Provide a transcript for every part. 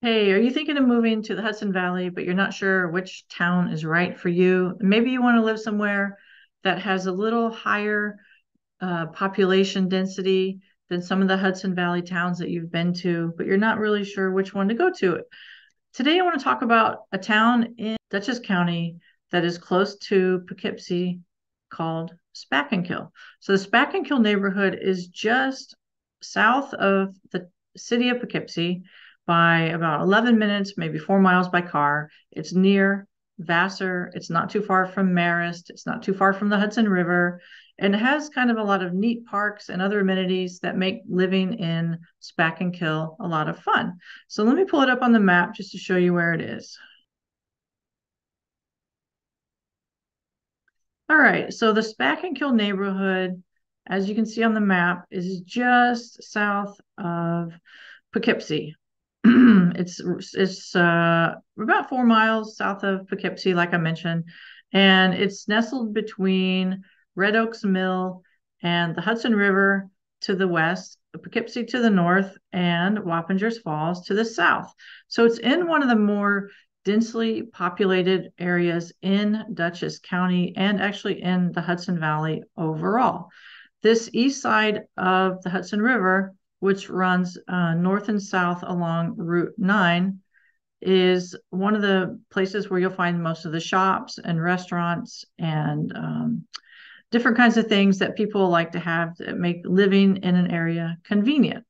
Hey, are you thinking of moving to the Hudson Valley, but you're not sure which town is right for you? Maybe you want to live somewhere that has a little higher uh, population density than some of the Hudson Valley towns that you've been to, but you're not really sure which one to go to. Today, I want to talk about a town in Dutchess County that is close to Poughkeepsie called Spackenkill. So the Spackenkill neighborhood is just south of the city of Poughkeepsie by about 11 minutes, maybe four miles by car. It's near Vassar. It's not too far from Marist. It's not too far from the Hudson River. And it has kind of a lot of neat parks and other amenities that make living in Spackenkill a lot of fun. So let me pull it up on the map just to show you where it is. All right, so the Spackenkill neighborhood, as you can see on the map, is just south of Poughkeepsie. it's it's uh, about four miles south of Poughkeepsie, like I mentioned, and it's nestled between Red Oaks Mill and the Hudson River to the west, Poughkeepsie to the north, and Wappingers Falls to the south. So it's in one of the more densely populated areas in Dutchess County and actually in the Hudson Valley overall. This east side of the Hudson River which runs uh, north and south along Route 9, is one of the places where you'll find most of the shops and restaurants and um, different kinds of things that people like to have that make living in an area convenient.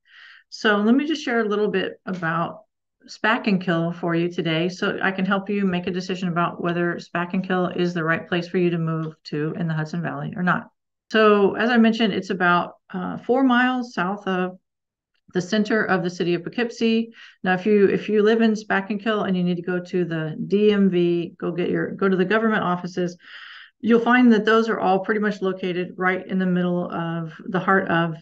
So let me just share a little bit about Spackenkill for you today so I can help you make a decision about whether Spackenkill is the right place for you to move to in the Hudson Valley or not. So as I mentioned, it's about uh, four miles south of the center of the city of Poughkeepsie. Now, if you if you live in Spackenkill and Kill and you need to go to the DMV, go get your go to the government offices, you'll find that those are all pretty much located right in the middle of the heart of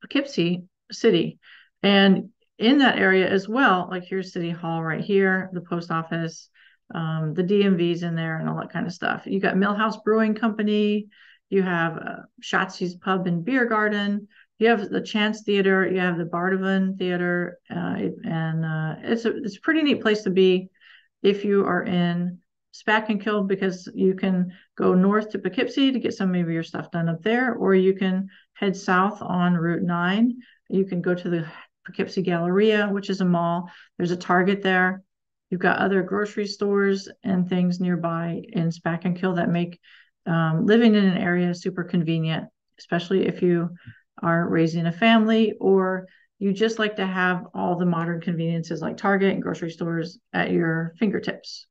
Poughkeepsie City. And in that area as well, like here's City Hall right here, the post office, um, the DMV's in there, and all that kind of stuff. You got Millhouse Brewing Company, you have uh, Schatzi's Pub and Beer Garden, you have the Chance Theater, you have the Bardavon Theater, uh, and uh, it's a it's a pretty neat place to be if you are in Spackenkill because you can go north to Poughkeepsie to get some of your stuff done up there, or you can head south on Route 9. You can go to the Poughkeepsie Galleria, which is a mall. There's a Target there. You've got other grocery stores and things nearby in Spackenkill that make um, living in an area super convenient, especially if you are raising a family or you just like to have all the modern conveniences like Target and grocery stores at your fingertips.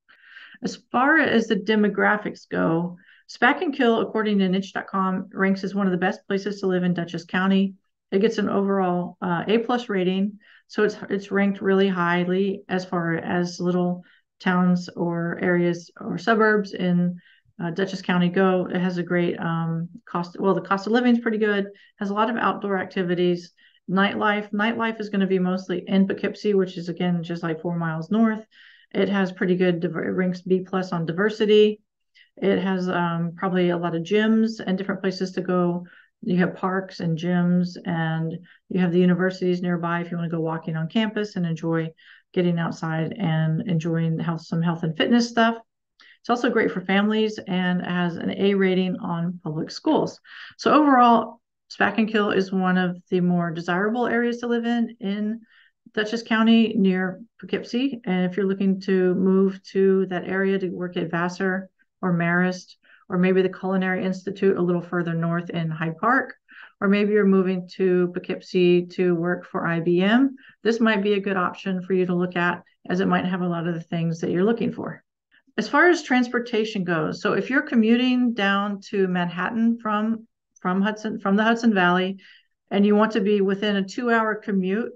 As far as the demographics go, Spackenkill, according to niche.com, ranks as one of the best places to live in Dutchess County. It gets an overall uh, A plus rating, so it's it's ranked really highly as far as little towns or areas or suburbs in uh, Dutchess County Go. It has a great um, cost. Well, the cost of living is pretty good. Has a lot of outdoor activities. Nightlife. Nightlife is going to be mostly in Poughkeepsie, which is again just like four miles north. It has pretty good. It ranks B plus on diversity. It has um, probably a lot of gyms and different places to go. You have parks and gyms, and you have the universities nearby if you want to go walking on campus and enjoy getting outside and enjoying health, some health and fitness stuff. It's also great for families and has an A rating on public schools. So overall, Spackenkill is one of the more desirable areas to live in in Dutchess County near Poughkeepsie. And if you're looking to move to that area to work at Vassar or Marist, or maybe the Culinary Institute a little further north in Hyde Park, or maybe you're moving to Poughkeepsie to work for IBM, this might be a good option for you to look at as it might have a lot of the things that you're looking for as far as transportation goes, so if you're commuting down to Manhattan from from Hudson from the Hudson Valley, and you want to be within a two-hour commute,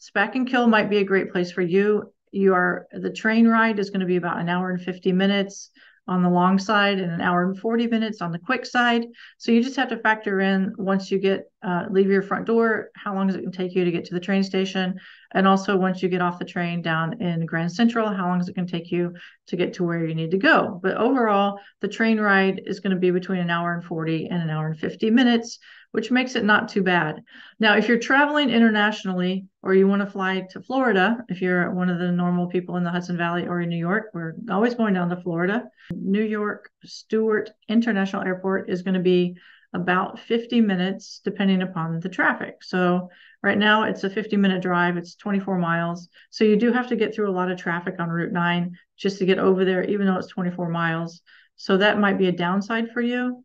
Spackenkill might be a great place for you. You are the train ride is going to be about an hour and 50 minutes on the long side and an hour and 40 minutes on the quick side. So you just have to factor in once you get uh, leave your front door, how long is it going to take you to get to the train station? And also once you get off the train down in Grand Central, how long is it going to take you to get to where you need to go? But overall, the train ride is going to be between an hour and 40 and an hour and 50 minutes, which makes it not too bad. Now, if you're traveling internationally or you want to fly to Florida, if you're one of the normal people in the Hudson Valley or in New York, we're always going down to Florida. New York Stewart International Airport is going to be about 50 minutes depending upon the traffic. So right now it's a 50 minute drive, it's 24 miles. So you do have to get through a lot of traffic on Route 9 just to get over there, even though it's 24 miles. So that might be a downside for you.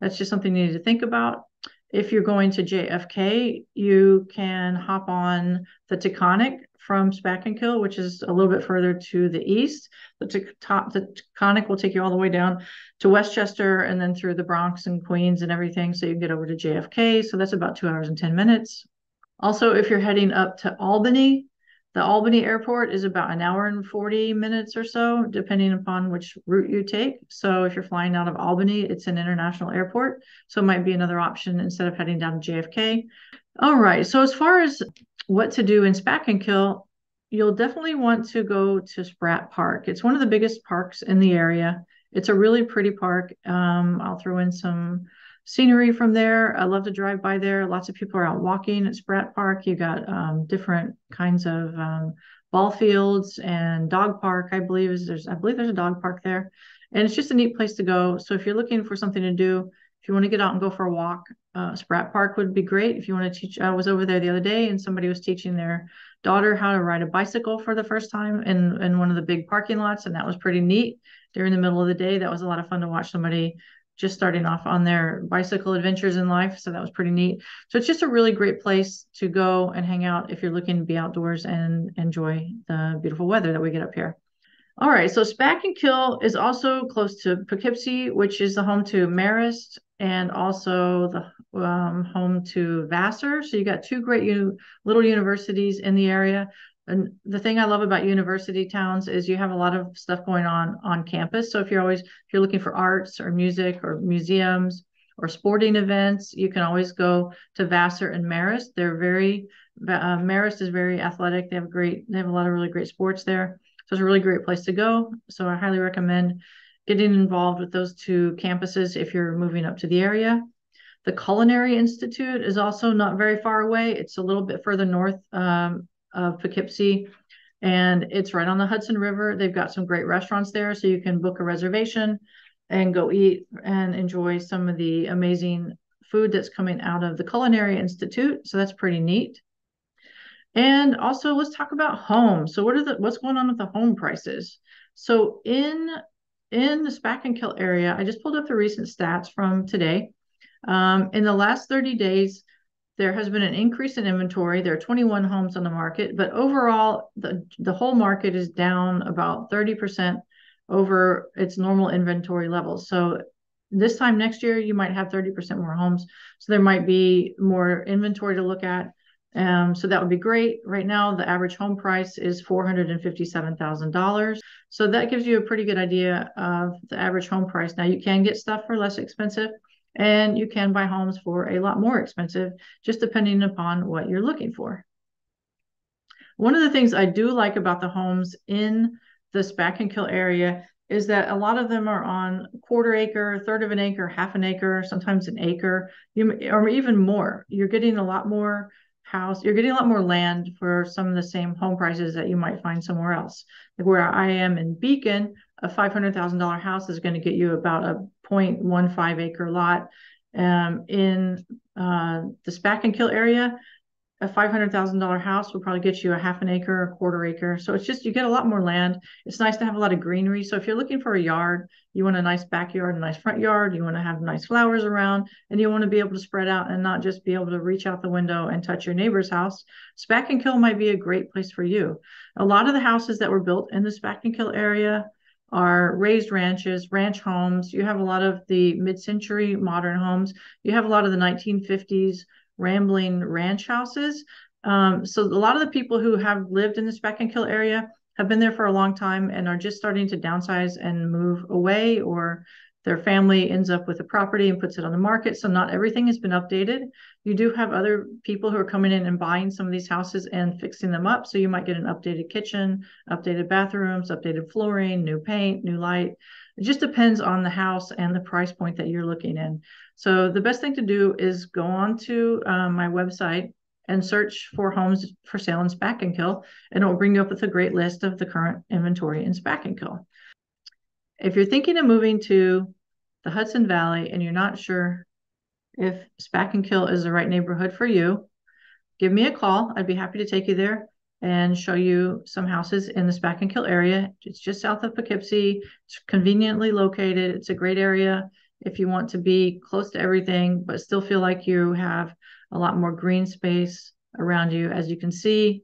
That's just something you need to think about. If you're going to JFK, you can hop on the Taconic from Spackenkill, which is a little bit further to the east. The, top, the Taconic will take you all the way down to Westchester and then through the Bronx and Queens and everything. So you can get over to JFK. So that's about two hours and 10 minutes. Also, if you're heading up to Albany, the Albany airport is about an hour and 40 minutes or so, depending upon which route you take. So if you're flying out of Albany, it's an international airport. So it might be another option instead of heading down to JFK. All right. So as far as what to do in Spackenkill, you'll definitely want to go to Spratt Park. It's one of the biggest parks in the area. It's a really pretty park. Um, I'll throw in some scenery from there. I love to drive by there. Lots of people are out walking at Spratt Park. You got um, different kinds of um, ball fields and dog park. I believe is there's I believe there's a dog park there, and it's just a neat place to go. So if you're looking for something to do, if you want to get out and go for a walk, uh, Spratt Park would be great. If you want to teach, I was over there the other day and somebody was teaching their daughter how to ride a bicycle for the first time in in one of the big parking lots, and that was pretty neat. During the middle of the day, that was a lot of fun to watch somebody just starting off on their bicycle adventures in life. So that was pretty neat. So it's just a really great place to go and hang out if you're looking to be outdoors and enjoy the beautiful weather that we get up here. All right, so Spackenkill is also close to Poughkeepsie, which is the home to Marist and also the um, home to Vassar. So you got two great little universities in the area and the thing I love about university towns is you have a lot of stuff going on on campus. So if you're always if you're looking for arts or music or museums or sporting events, you can always go to Vassar and Marist. They're very uh, Marist is very athletic. They have great they have a lot of really great sports there. So it's a really great place to go. So I highly recommend getting involved with those two campuses if you're moving up to the area. The Culinary Institute is also not very far away. It's a little bit further north um, of Poughkeepsie. And it's right on the Hudson River. They've got some great restaurants there, so you can book a reservation and go eat and enjoy some of the amazing food that's coming out of the Culinary Institute. So that's pretty neat. And also, let's talk about home. So, what are the what's going on with the home prices? So, in in the Spackenkill area, I just pulled up the recent stats from today. Um, in the last 30 days, there has been an increase in inventory. There are 21 homes on the market, but overall, the, the whole market is down about 30% over its normal inventory levels. So this time next year, you might have 30% more homes. So there might be more inventory to look at. Um, so that would be great. Right now, the average home price is $457,000. So that gives you a pretty good idea of the average home price. Now, you can get stuff for less expensive and you can buy homes for a lot more expensive, just depending upon what you're looking for. One of the things I do like about the homes in the Kill area is that a lot of them are on quarter acre, third of an acre, half an acre, sometimes an acre, you, or even more. You're getting a lot more house, you're getting a lot more land for some of the same home prices that you might find somewhere else. Like where I am in Beacon, a $500,000 house is going to get you about a 0.15 acre lot. Um, in uh, the Kill area, a $500,000 house will probably get you a half an acre, a quarter acre. So it's just, you get a lot more land. It's nice to have a lot of greenery. So if you're looking for a yard, you want a nice backyard, a nice front yard, you want to have nice flowers around, and you want to be able to spread out and not just be able to reach out the window and touch your neighbor's house. Spackenkill might be a great place for you. A lot of the houses that were built in the Spackenkill area are raised ranches, ranch homes. You have a lot of the mid century modern homes. You have a lot of the 1950s rambling ranch houses. Um, so, a lot of the people who have lived in the Spackenkill area have been there for a long time and are just starting to downsize and move away or their family ends up with a property and puts it on the market. So not everything has been updated. You do have other people who are coming in and buying some of these houses and fixing them up. So you might get an updated kitchen, updated bathrooms, updated flooring, new paint, new light. It just depends on the house and the price point that you're looking in. So the best thing to do is go on to um, my website and search for homes for sale in Spackenkill, and it will bring you up with a great list of the current inventory in Spackenkill. If you're thinking of moving to the Hudson Valley and you're not sure if Spackenkill is the right neighborhood for you, give me a call. I'd be happy to take you there and show you some houses in the Spackenkill area. It's just south of Poughkeepsie. It's conveniently located. It's a great area if you want to be close to everything, but still feel like you have a lot more green space around you. As you can see,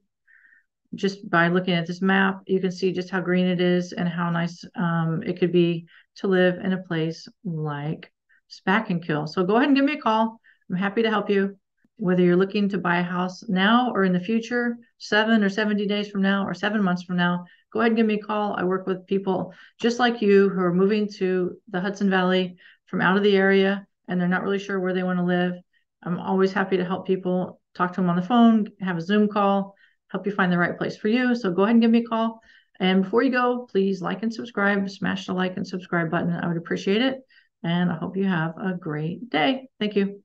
just by looking at this map, you can see just how green it is and how nice um, it could be to live in a place like Spackenkill. So go ahead and give me a call. I'm happy to help you. Whether you're looking to buy a house now or in the future, seven or 70 days from now or seven months from now, go ahead and give me a call. I work with people just like you who are moving to the Hudson Valley from out of the area and they're not really sure where they want to live. I'm always happy to help people talk to them on the phone, have a Zoom call, help you find the right place for you. So go ahead and give me a call. And before you go, please like and subscribe, smash the like and subscribe button. I would appreciate it. And I hope you have a great day. Thank you.